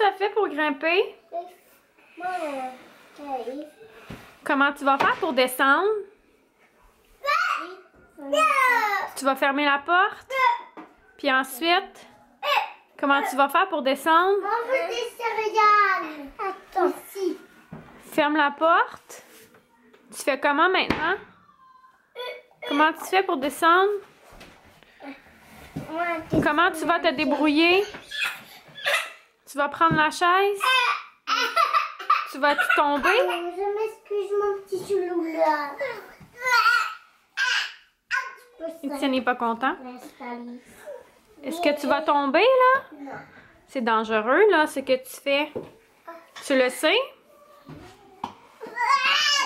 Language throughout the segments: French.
As fait pour grimper? Comment tu vas faire pour descendre? Tu vas fermer la porte? Puis ensuite, comment tu vas faire pour descendre? Ferme la porte. Tu fais comment maintenant? Comment tu fais pour descendre? Comment tu vas te débrouiller? Tu vas prendre la chaise? Tu vas-tu tomber? Je m'excuse, mon petit chelou là. Étienne n'est pas content? Est-ce que tu vas tomber là? Non. C'est dangereux là, ce que tu fais. Tu le sais?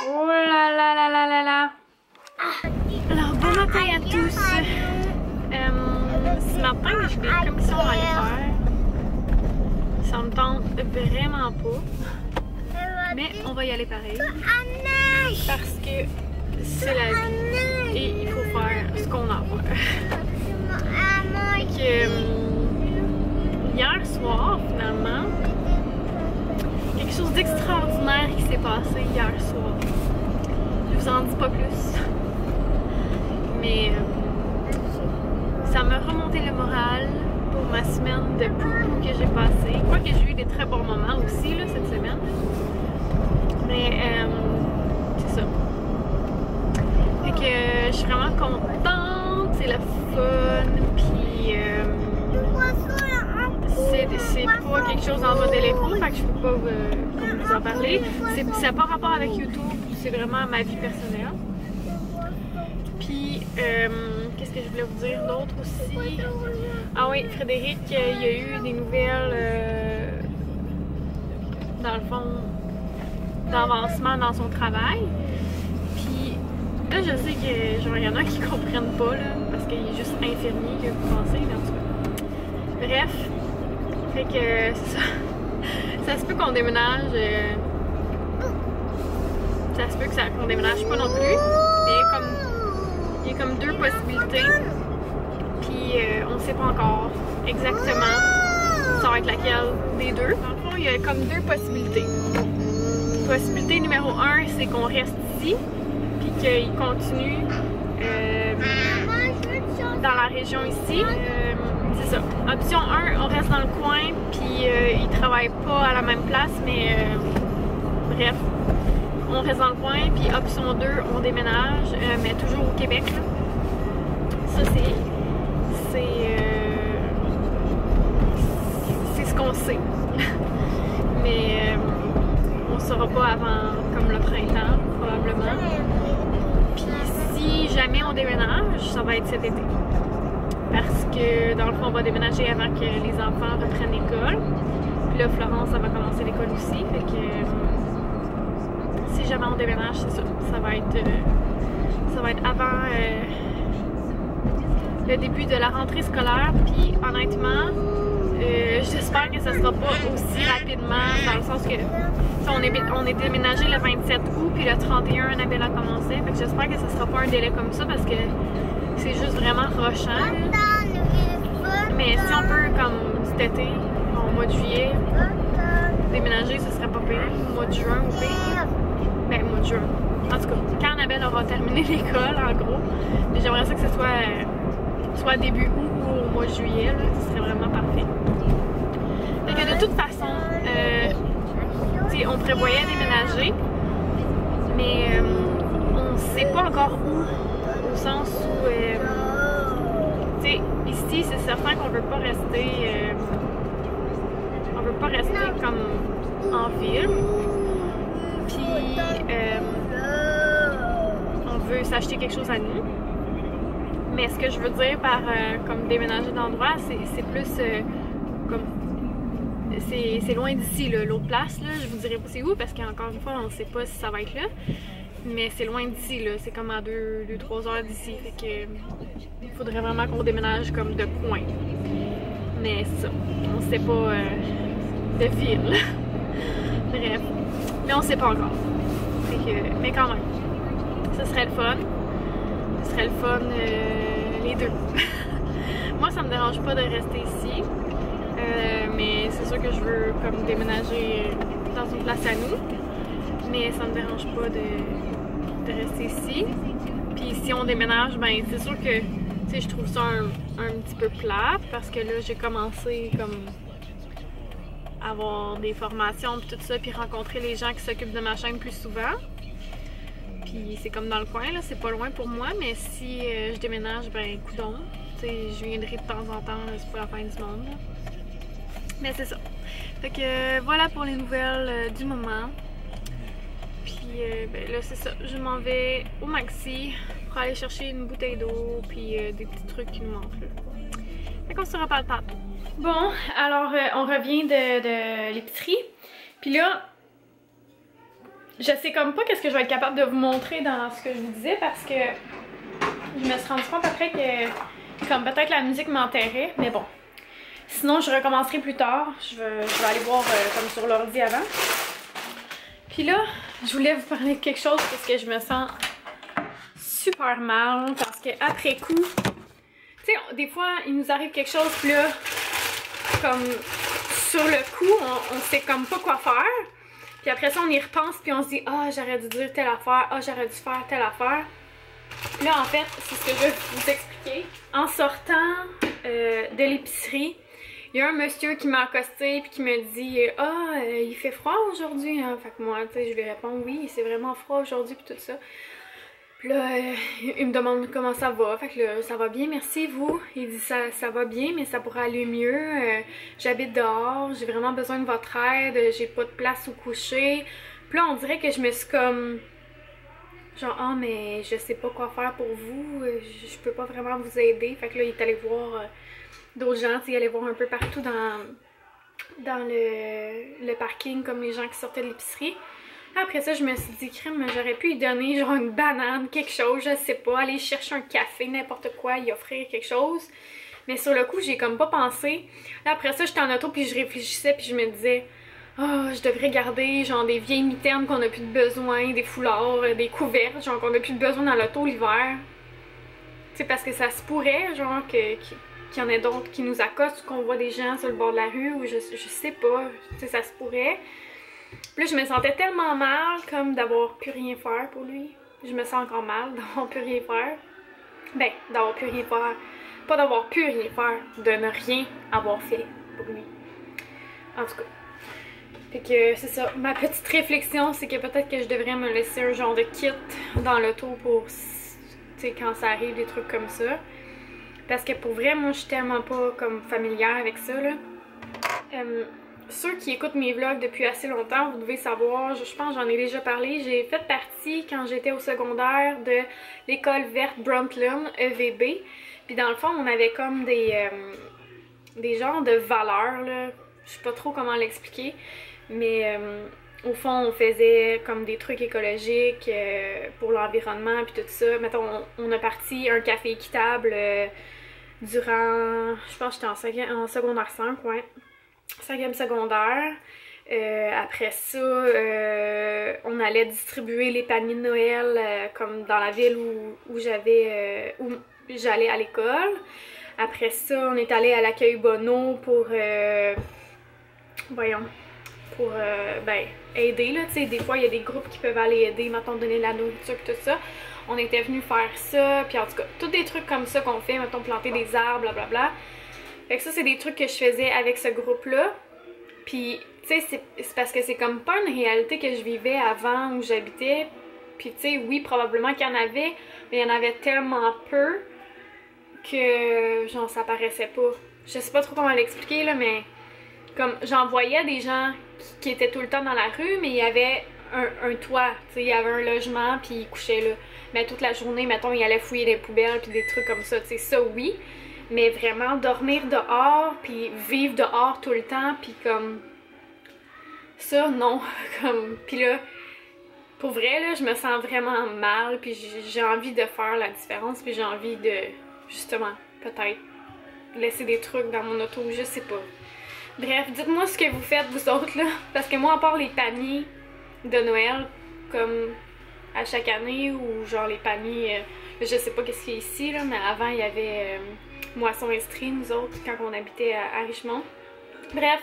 Oh là là là là là là. Alors, bon matin à tous. Euh, ce matin, j'ai des commissions à aller faire. Ça me tente vraiment pas. Mais on va y aller pareil. Parce que c'est la vie. Et il faut faire ce qu'on a à faire. Euh, hier soir, finalement, quelque chose d'extraordinaire qui s'est passé hier soir. Je vous en dis pas plus. Mais euh, ça m'a remonté le moral pour ma semaine de poupou que j'ai passée. Quoique j'ai eu des très bons moments aussi là, cette semaine. Mais euh, c'est ça. Fait que euh, je suis vraiment contente, c'est le fun, puis euh, c'est pas quelque chose dans mon téléphone, fait que je peux pas euh, vous en parler. Ça n'a pas rapport avec YouTube, c'est vraiment ma vie personnelle. Puis, euh, qu'est-ce que je voulais vous dire d'autre aussi? Ah oui, Frédéric, euh, il y a eu des nouvelles, euh, dans le fond, d'avancement dans son travail. Puis là, je sais que genre, y en a qui comprennent pas, là, parce qu'il est juste infirmier que vous pensez, mais en tout cas. Bref, fait que c'est ça. Ça se peut qu'on déménage. euh, Ça se peut que ça- qu'on déménage pas non plus. Comme deux possibilités. Puis euh, on sait pas encore exactement ça va être laquelle des deux. Dans le fond, il y a comme deux possibilités. Possibilité numéro un, c'est qu'on reste ici, puis qu'il continue euh, dans la région ici. Euh, c'est ça. Option 1, on reste dans le coin, puis il travaille pas à la même place, mais bref, on reste dans le coin. Puis option 2, on déménage, euh, mais toujours au Québec. Ça, c'est. C'est. euh, c'est ce qu'on sait. mais euh, on saura pas avant comme le printemps, probablement. Puis si jamais on déménage, ça va être cet été. Parce que dans le fond, on va déménager avant que les enfants reprennent l'école. Puis là, Florence, ça va commencer l'école aussi. Jamais on déménage, c'est ça. Ça va être, euh, ça va être avant euh, le début de la rentrée scolaire. Puis honnêtement, euh, j'espère que ça sera pas aussi rapidement, dans le sens que on est, on est déménagé le 27 août, puis le 31, Annabelle a commencé. Fait que j'espère que ça sera pas un délai comme ça parce que c'est juste vraiment rochant. Mais si on peut, comme cet été, au mois de juillet, déménager, ce serait pas pire. Au mois de juin ou pire. En tout cas, quand Annabelle aura terminé l'école, en gros. Mais j'aimerais ça que ce soit, soit début août ou au mois de juillet. Ce serait vraiment parfait. Fait que de toute façon, euh, on prévoyait déménager, mais euh, on sait pas encore où. Au sens où, euh, ici, c'est certain qu'on veut pas rester. euh, on veut pas rester comme en ville. S'acheter quelque chose à nous. Mais ce que je veux dire par euh, comme déménager d'endroit, c'est plus euh, comme c'est loin d'ici, l'autre place. Là. Je vous dirai pas c'est où parce qu'encore une fois, on sait pas si ça va être là. Mais c'est loin d'ici. C'est comme à 2-3 heures d'ici. Fait que il faudrait vraiment qu'on déménage comme de coin. Mais ça. On sait pas euh, de ville. Bref. Mais on sait pas encore. Fait que, mais quand même. Ce serait le fun. Ce serait le fun euh, les deux. moi, ça me dérange pas de rester ici. Euh, mais c'est sûr que je veux comme déménager dans une place à nous. Mais ça me dérange pas de, rester ici. Puis si on déménage, ben c'est sûr que je trouve ça un, un, petit peu plat parce que là j'ai commencé comme avoir des formations puis tout ça puis rencontrer les gens qui s'occupent de ma chaîne plus souvent. Puis c'est comme dans le coin là, c'est pas loin pour moi, mais si euh, je déménage, ben coudon, je viendrai de temps en temps, c'est pas la fin du monde. Mais c'est ça. Fait que euh, voilà pour les nouvelles euh, du moment. Puis ben là c'est ça, je m'en vais au maxi pour aller chercher une bouteille d'eau puis des petits trucs qui nous manquent. Fait qu'on se reparle pas. Bon, alors on revient de, de l'épicerie. Puis là, je sais comme pas qu'est-ce que je vais être capable de vous montrer dans ce que je vous disais parce que je me suis rendu compte après que comme peut-être la musique m'enterrait, mais bon. Sinon, je recommencerai plus tard. Je vais, je vais aller voir euh, comme sur l'ordi avant. Puis là, je voulais vous parler de quelque chose parce que je me sens super mal parce que après coup, tu sais, des fois, il nous arrive quelque chose, puis là, comme sur le coup, on, on sait comme pas quoi faire. Puis après ça, on y repense, puis on se dit Ah, j'aurais dû dire telle affaire, ah, j'aurais dû faire telle affaire. Là, en fait, c'est ce que je veux vous expliquer. En sortant euh, de l'épicerie, il y a un monsieur qui m'a accosté puis qui me dit Ah, euh, il fait froid aujourd'hui. Hein? Fait que moi, tu sais, je lui réponds Oui, c'est vraiment froid aujourd'hui, puis tout ça. Là, euh, il me demande comment ça va. Fait que là, ça va bien, merci vous? Il dit ça, ça va bien, mais ça pourrait aller mieux. Euh, j'habite dehors, j'ai vraiment besoin de votre aide, j'ai pas de place où coucher. Puis là, on dirait que je me suis comme. Genre, ah, mais je sais pas quoi faire pour vous, je, peux pas vraiment vous aider. Fait que là, il est allé voir euh, d'autres gens, il allait voir un peu partout dans, dans le, le parking, comme les gens qui sortaient de l'épicerie. Après ça, je me suis dit, crème, j'aurais pu lui donner genre une banane, quelque chose, je sais pas, aller chercher un café, n'importe quoi, y offrir quelque chose. Mais sur le coup, j'ai comme pas pensé. Après ça, j'étais en auto puis je réfléchissais puis je me disais, oh, je devrais garder genre des vieilles mitaines qu'on a plus de besoin, des foulards, des couvertes, genre qu'on a plus de besoin dans l'auto l'hiver. C'est parce que ça se pourrait, genre, que, qu'il y en ait d'autres qui nous accostent ou qu'on voit des gens sur le bord de la rue ou je, je sais pas, tu ça se pourrait. Puis je me sentais tellement mal comme d'avoir pu rien faire pour lui. Je me sens encore mal d'avoir pu rien faire. Ben, d'avoir pu rien faire. Pas d'avoir pu rien faire, de ne rien avoir fait pour lui. En tout cas. Fait que c'est ça. Ma petite réflexion, c'est que peut-être que je devrais me laisser un genre de kit dans l'auto pour, tu sais, quand ça arrive, des trucs comme ça. Parce que pour vrai, moi, je suis tellement pas comme familière avec ça, là. Euh, ceux qui écoutent mes vlogs depuis assez longtemps, vous devez savoir, je, pense j'en ai déjà parlé, j'ai fait partie quand j'étais au secondaire de l'école verte Brundtland, EVB. Puis dans le fond, on avait comme des, euh, des genres de valeurs, là. je sais pas trop comment l'expliquer, mais euh, au fond, on faisait comme des trucs écologiques euh, pour l'environnement puis tout ça. Mettons, on, a parti un café équitable durant, je pense j'étais en, en secondaire 5, ouais cinquième secondaire. Euh, après ça, euh, on allait distribuer les paniers de Noël euh, comme dans la ville où, j'allais à l'école. Après ça, on est allé à l'accueil Bono pour voyons pour ben, aider là, des fois il y a des groupes qui peuvent aller aider, mettons donner la nourriture tout ça. On était venu faire ça, puis en tout cas, tous des trucs comme ça qu'on fait, mettons planter des arbres, blablabla. Bla, bla. Fait que ça, c'est des trucs que je faisais avec ce groupe-là. Puis, tu sais, c'est parce que c'est comme pas une réalité que je vivais avant où j'habitais. Puis, tu sais, oui, probablement qu'il y en avait, mais il y en avait tellement peu que, genre, ça paraissait pas. Je sais pas trop comment l'expliquer, là, mais comme j'en voyais des gens qui, étaient tout le temps dans la rue, mais il y avait un, toit, tu sais, il y avait un logement, puis ils couchaient là. Mais toute la journée, mettons, ils allaient fouiller des poubelles, puis des trucs comme ça, tu sais, ça oui mais vraiment dormir dehors puis vivre dehors tout le temps puis comme ça non comme puis là pour vrai là je me sens vraiment mal puis j'ai envie de faire la différence puis j'ai envie de justement peut-être laisser des trucs dans mon auto je sais pas. Bref dites-moi ce que vous faites vous autres là parce que moi à part les paniers de Noël comme à chaque année ou genre les paniers euh, je sais pas qu'est-ce qu'il y a ici là mais avant il y avait euh, moisson estrie, nous autres, quand on habitait à, Richmond. Bref,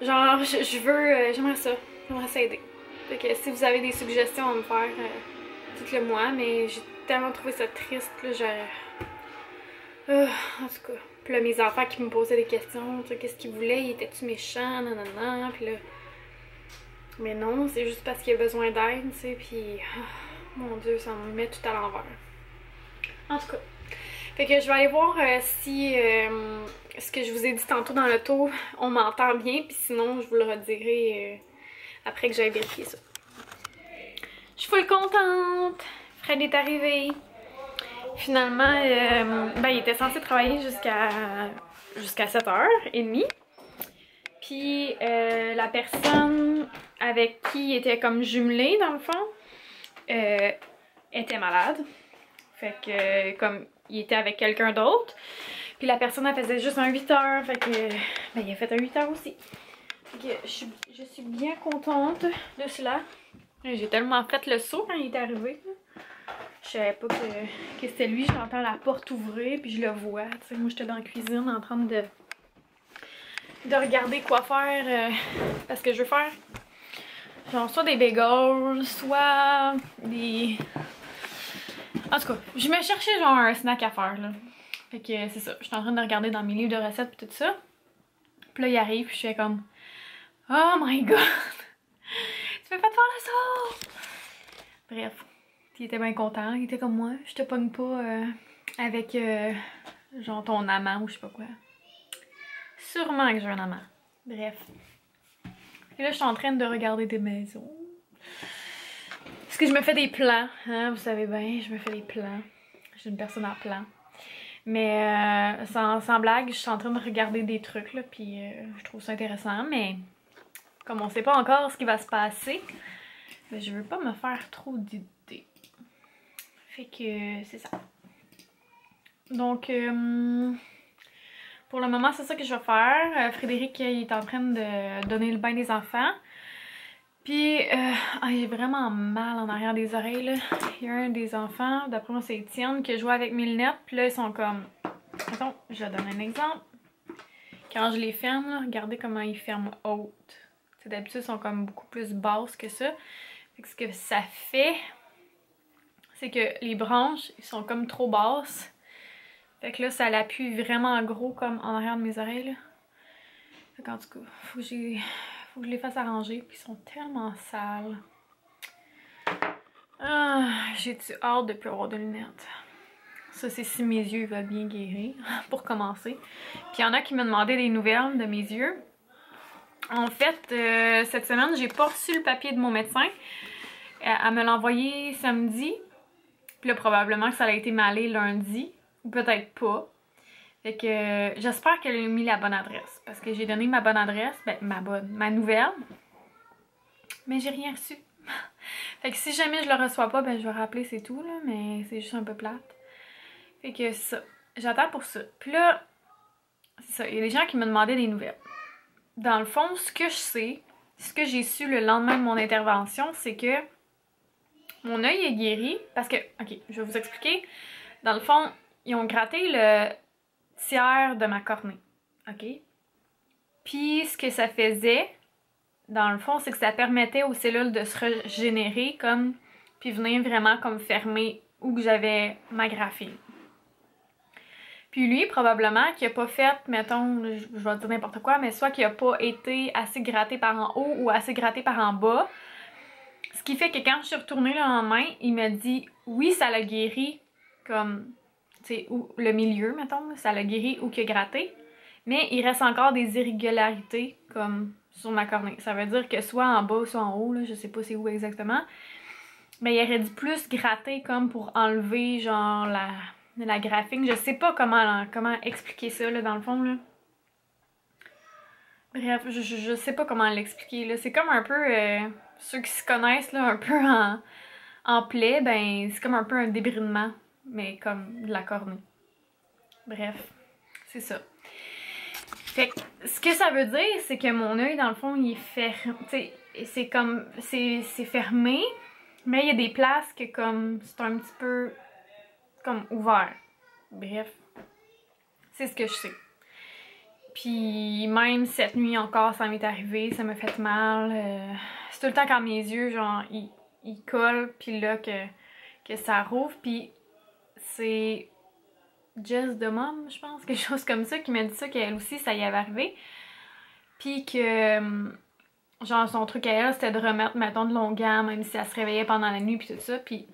genre, je, je veux, euh, j'aimerais ça, j'aimerais ça aider. Fait que si vous avez des suggestions à me faire, euh, dites-le moi, mais j'ai tellement trouvé ça triste, là, j'aurais... Euh, en tout cas, puis là, mes enfants qui me posaient des questions, qu'est-ce qu'ils voulaient, il était-tu méchant, nanana, puis là... Mais non, c'est juste parce qu'il a besoin d'aide, tu sais, puis... ah, mon Dieu, ça me met tout à l'envers. En tout cas. Fait que je vais aller voir euh, si euh, ce que je vous ai dit tantôt dans l'auto, on m'entend bien, puis sinon, je vous le redirai euh, après que j'aille vérifier ça. Je suis full contente! Fred est arrivé. Finalement, ben, il était censé travailler jusqu'à jusqu'à 7h30. Puis la personne avec qui il était comme jumelé, dans le fond, était malade. Fait que, comme, il était avec quelqu'un d'autre. Puis la personne, elle faisait juste un 8 heures. Fait que, ben, il a fait un 8 heures aussi. Fait que, je, suis- je suis bien contente de cela. J'ai tellement fait le saut quand il est arrivé. Je savais pas que, que c'était lui. J'entends la porte ouvrir, puis je le vois. Tu sais, moi, j'étais dans la cuisine en train de, de regarder quoi faire. euh, parce que je veux faire genre soit des bagels, soit des. En tout cas, je me cherchais genre un snack à faire là. Fait que c'est ça. Je suis en train de regarder dans mes livres de recettes puis tout ça. Puis là, il arrive, puis je fais comme Oh my god! tu peux pas te faire le saut! Bref. Il était bien content. Il était comme moi. Je te pogne pas euh, avec euh, genre ton amant ou je sais pas quoi. Sûrement que j'ai un amant. Bref. Et là, je suis en train de regarder des maisons. Parce que je me fais des plans, hein, vous savez bien, je me fais des plans. Je suis une personne en plan. Mais euh, sans, blague, je suis en train de regarder des trucs, là, puis euh, je trouve ça intéressant, mais comme on sait pas encore ce qui va se passer, ben, je veux pas me faire trop d'idées. Fait que c'est ça. Donc, euh, pour le moment, c'est ça que je vais faire. Frédéric, il est en train de donner le bain des enfants. Puis, euh, ah, j'ai vraiment mal en arrière des oreilles, là. Il y a un des enfants, d'après moi, c'est Étienne, qui a joué avec mes lunettes. Puis là, ils sont comme... Attends, je vais donner un exemple. Quand je les ferme, là, regardez comment ils ferment haute. D'habitude, ils sont comme beaucoup plus basses que ça. Fait que ce que ça fait, c'est que les branches, ils sont comme trop basses. Fait que là, ça l'appuie vraiment gros comme en arrière de mes oreilles. Là. Fait qu'en tout cas, faut que, j'ai- que je les fasse arranger. Puis ils sont tellement sales. Ah, j'ai-tu hâte de plus avoir de lunettes? Ça, c'est si mes yeux vont bien guérir, pour commencer. Puis il y en a qui me demandaient des nouvelles de mes yeux. En fait, euh, cette semaine, j'ai pas reçu le papier de mon médecin. Euh, Elle me l'a envoyé samedi. Puis là, probablement que ça a été malé lundi. Ou peut-être pas. Fait que j'espère qu'elle a mis la bonne adresse. Parce que j'ai donné ma bonne adresse, ben ma bonne, ma nouvelle. Mais j'ai rien reçu. fait que si jamais je le reçois pas, ben je vais rappeler, c'est tout, là. Mais c'est juste un peu plate. Fait que ça. J'attends pour ça. Puis là, c'est ça. Il y a des gens qui me demandaient des nouvelles. Dans le fond, ce que je sais, ce que j'ai su le lendemain de mon intervention, c'est que mon œil est guéri. Parce que, ok, je vais vous expliquer. Dans le fond, ils ont gratté le tiers de ma cornée. OK? Puis ce que ça faisait, dans le fond, c'est que ça permettait aux cellules de se régénérer comme puis venir vraiment comme fermer où que j'avais ma graphine. Puis lui, probablement, qui a pas fait, mettons, je vais dire n'importe quoi, mais soit qu'il a pas été assez gratté par en haut ou assez gratté par en bas. Ce qui fait que quand je suis retournée le lendemain, il m'a dit oui, ça l'a guéri comme ou le milieu, mettons, ça l'a guéri ou a gratté. Mais il reste encore des irrégularités comme sur ma cornée. Ça veut dire que soit en bas, soit en haut, là, je sais pas c'est où exactement. Mais il aurait dû plus gratter comme pour enlever genre la, la graphine. Je sais pas comment, comment expliquer ça dans le fond. Bref, je, je, sais pas comment l'expliquer. C'est comme un peu. euh, ceux qui se connaissent là, un peu en, en plaie, ben c'est comme un peu un débridement, mais comme de la cornée. Bref, c'est ça. Fait que ce que ça veut dire, c'est que mon œil, dans le fond, il est fermé. C'est comme. C'est fermé, mais il y a des places que comme. C'est un petit peu. comme ouvert. Bref. C'est ce que je sais. Puis même cette nuit encore, ça m'est arrivé, ça m'a fait mal. Euh, c'est tout le temps quand mes yeux, genre, ils, ils collent, puis là que, que ça rouvre. Puis c'est Jess de Mom, je pense, quelque chose comme ça, qui m'a dit ça, qu'elle aussi, ça y avait arrivé. Puis que, hum, genre, son truc à elle, c'était de remettre, mettons, de longueur, même si elle se réveillait pendant la nuit, puis tout ça. Puis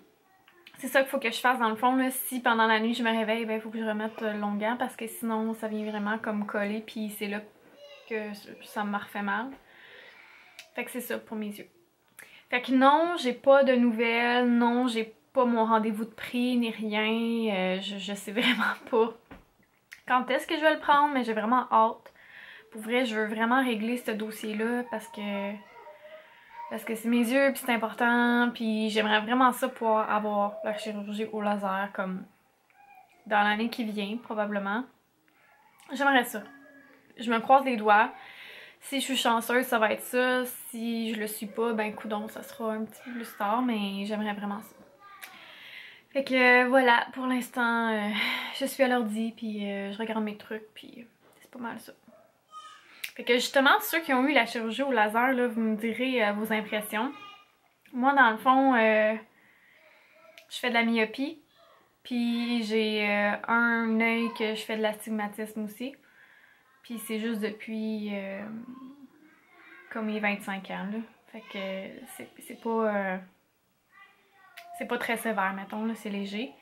c'est ça qu'il faut que je fasse dans le fond, là. Si pendant la nuit je me réveille, ben, il faut que je remette le longueur, parce que sinon, ça vient vraiment comme coller, puis c'est là que ça me refait mal. Fait que c'est ça pour mes yeux. Fait que non, j'ai pas de nouvelles, non, j'ai pas mon rendez-vous de prix ni rien. Euh, je, sais vraiment pas quand est-ce que je vais le prendre, mais j'ai vraiment hâte. Pour vrai, je veux vraiment régler ce dossier-là parce que parce que c'est mes yeux puis c'est important puis j'aimerais vraiment ça pour avoir la chirurgie au laser comme dans l'année qui vient probablement. J'aimerais ça. Je me croise les doigts. Si je suis chanceuse, ça va être ça. Si je le suis pas, ben coudon, ça sera un petit peu plus tard, mais j'aimerais vraiment ça. Fait que voilà, pour l'instant, euh, je suis à l'ordi, puis euh, je regarde mes trucs, puis c'est pas mal ça. Fait que justement, ceux qui ont eu la chirurgie au laser, là, vous me direz euh, vos impressions. Moi, dans le fond, je fais de la myopie, puis j'ai un œil que je fais de l'astigmatisme aussi. Puis c'est juste depuis comme mes 25 ans, là. Fait que c'est pas c'est pas très sévère, mettons, là, c'est léger.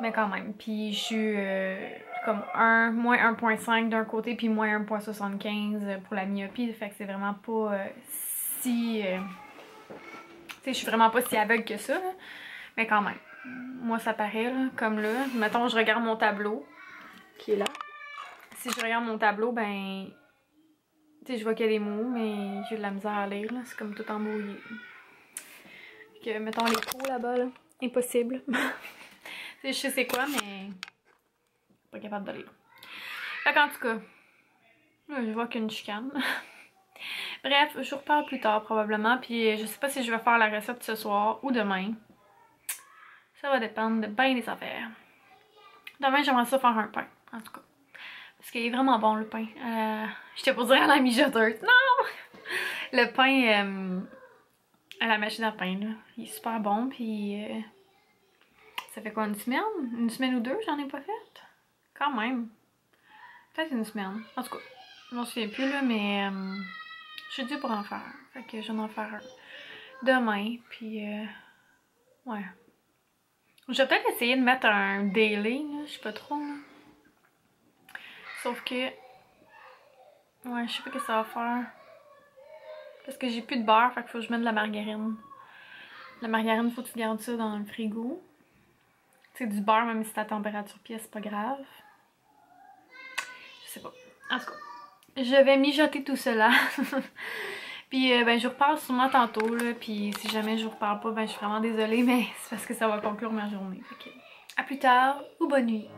Mais quand même. Puis je suis euh, comme 1, moins 1.5 d'un côté, puis moins 1.75 pour la myopie. Fait que c'est vraiment pas euh, si... Euh, tu sais, je suis vraiment pas si aveugle que ça. Mais quand même. Moi, ça paraît, là, comme là. Mettons, je regarde mon tableau, qui est là? Si je regarde mon tableau, ben... Tu sais, je vois qu'il y a des mots, mais j'ai de la misère à lire, là. C'est comme tout embrouillé que, mettons, les trous là-bas, là, impossible. je sais c'est quoi, mais pas capable de lire. Fait qu'en tout cas, je vois qu'une chicane. Bref, je vous reparle plus tard probablement, puis je sais pas si je vais faire la recette ce soir ou demain. Ça va dépendre de bien des affaires. Demain, j'aimerais ça faire un pain, en tout cas. Parce qu'il est vraiment bon le pain. Euh, J'étais pour dire à la mijoteuse. Non! Le pain, euh, à la machine à là. Il est super bon, puis euh, ça fait quoi, une semaine? Une semaine ou deux, j'en ai pas fait? Quand même. Peut-être une semaine. En tout cas, je m'en souviens plus, là, mais euh, je suis due pour en faire. Fait que je vais en faire un demain, puis euh, ouais. Je vais peut-être essayer de mettre un daily, là, je sais pas trop, là. Sauf que, ouais, je sais pas ce que ça va faire. Parce que j'ai plus de beurre, fait qu'il faut que je mette de la margarine. La margarine, faut que tu gardes ça dans le frigo. C'est du beurre, même si c'est à température pièce, c'est pas grave. Je sais pas. En tout cas, je vais mijoter tout cela. puis euh, ben je vous reparle sûrement tantôt là. Puis si jamais je vous reparle pas, ben je suis vraiment désolée, mais c'est parce que ça va conclure ma journée. Fait à plus tard ou bonne nuit.